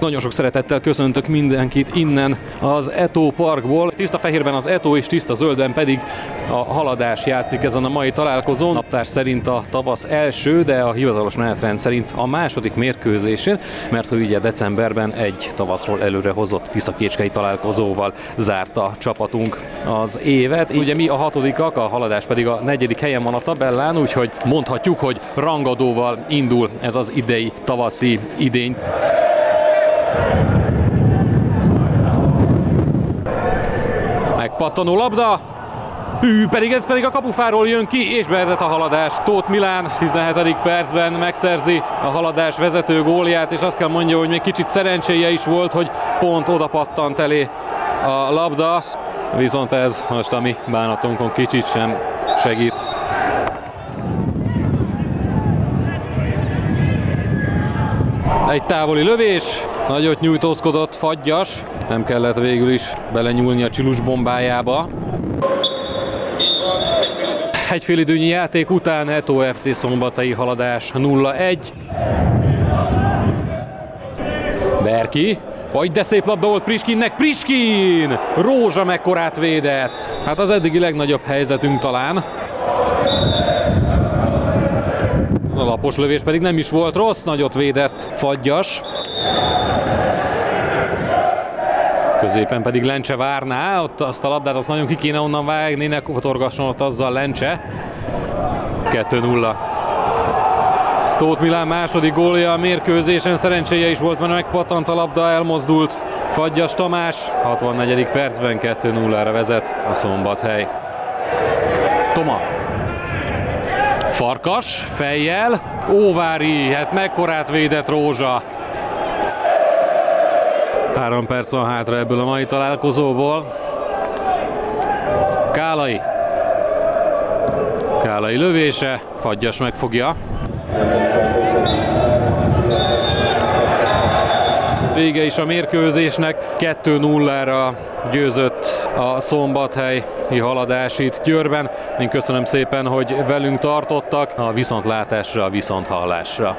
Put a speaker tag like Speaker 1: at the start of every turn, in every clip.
Speaker 1: Nagyon sok szeretettel köszöntök mindenkit innen az Eto Parkból. Tiszta fehérben az Eto és tiszta zöldben pedig a haladás játszik ezen a mai találkozón. Naptár szerint a tavasz első, de a hivatalos menetrend szerint a második mérkőzésén, mert hogy ugye decemberben egy tavaszról előre hozott Tiszakécskei találkozóval zárt a csapatunk az évet. Ugye mi a hatodikak, a haladás pedig a negyedik helyen van a tabellán, úgyhogy mondhatjuk, hogy rangadóval indul ez az idei tavaszi idény. Megpattanó labda, Hű, pedig ez pedig a kapufáról jön ki, és bevezet a haladás. Tóth Milán 17. percben megszerzi a haladás vezető gólját, és azt kell mondja, hogy még kicsit szerencséje is volt, hogy pont oda pattant elé a labda. Viszont ez most a mi bánatunkon kicsit sem segít. Egy távoli lövés, nagyot nyújtózkodott Fagyas, nem kellett végül is belenyúlni a csilus bombájába. Egy félidőnyi játék után Eto FC szombatai haladás 0-1. Berki, vagy de szép labda volt Priskinnek, Priskin! Rózsa mekkorát védett. Hát az eddigi legnagyobb helyzetünk talán. A lapos lövés pedig nem is volt rossz, nagyot védett Fagyas. Középen pedig Lencse várná, ott azt a labdát azt nagyon ki kéne onnan vágni, ne kotorgasson ott azzal Lencse. 2-0. Tóth Milán második gólja a mérkőzésen, szerencséje is volt, mert megpattant a labda, elmozdult. Fagyas Tamás, 64. percben 2-0-ra vezet a szombathely. Toma. Farkas, fejjel, Óvári, hát mekkorát védett Rózsa. Három perc van hátra ebből a mai találkozóból. Kálai. Kálai lövése, Fagyas megfogja. Vége is a mérkőzésnek. 2-0-ra győzött a szombathelyi haladásít Győrben. Én köszönöm szépen, hogy velünk tartottak. A viszontlátásra, a viszonthallásra.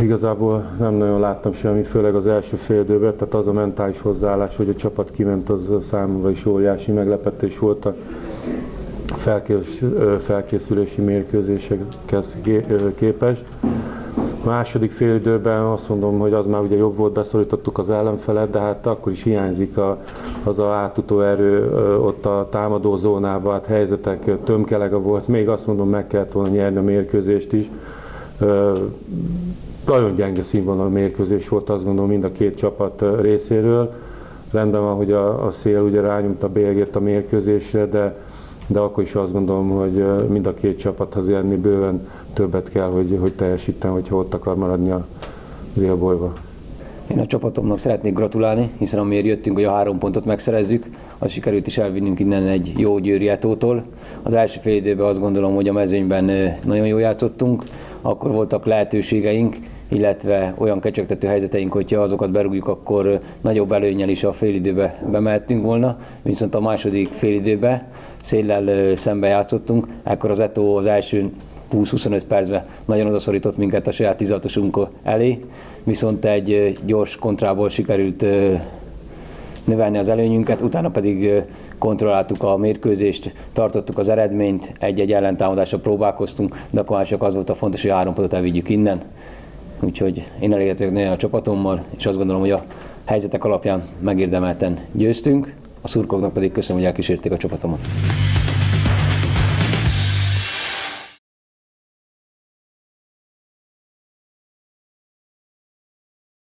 Speaker 2: Igazából nem nagyon láttam semmit, főleg az első fél időben, tehát az a mentális hozzáállás, hogy a csapat kiment, az számomra is óriási meglepetés volt a felkészülési mérkőzésekhez képest. A második fél időben azt mondom, hogy az már ugye jobb volt, beszorítottuk az ellenfelet, de hát akkor is hiányzik a, az a átutó erő ott a támadó zónában, hát helyzetek tömkelege volt, még azt mondom, meg kellett volna nyerni a mérkőzést is nagyon gyenge színvonalú mérkőzés volt, azt gondolom mind a két csapat részéről. Rendben van, hogy a, a szél ugye rányomta bélyegét a mérkőzésre, de, de akkor is azt gondolom, hogy mind a két csapathoz enni bőven többet kell, hogy, hogy teljesíten, hogyha ott akar maradni a élbolyba.
Speaker 3: Én a csapatomnak szeretnék gratulálni, hiszen amiért jöttünk, hogy a három pontot megszerezzük, az sikerült is elvinnünk innen egy jó Győri Etótól. Az első fél időben azt gondolom, hogy a mezőnyben nagyon jól játszottunk, akkor voltak lehetőségeink, illetve olyan kecsegtető helyzeteink, hogyha azokat berúgjuk, akkor nagyobb előnyel is a félidőbe bemehettünk volna, viszont a második félidőbe széllel szembe játszottunk, ekkor az Eto az első 20-25 percben nagyon odaszorított minket a saját 16 elé, viszont egy gyors kontrából sikerült növelni az előnyünket, utána pedig kontrolláltuk a mérkőzést, tartottuk az eredményt, egy-egy ellentámadásra próbálkoztunk, de akkor az volt a fontos, hogy három pontot elvigyük innen. Úgyhogy én elégedett nagyon a csapatommal, és azt gondolom, hogy a helyzetek alapján megérdemelten győztünk, a szurkolóknak pedig köszönöm, hogy elkísérték a csapatomat.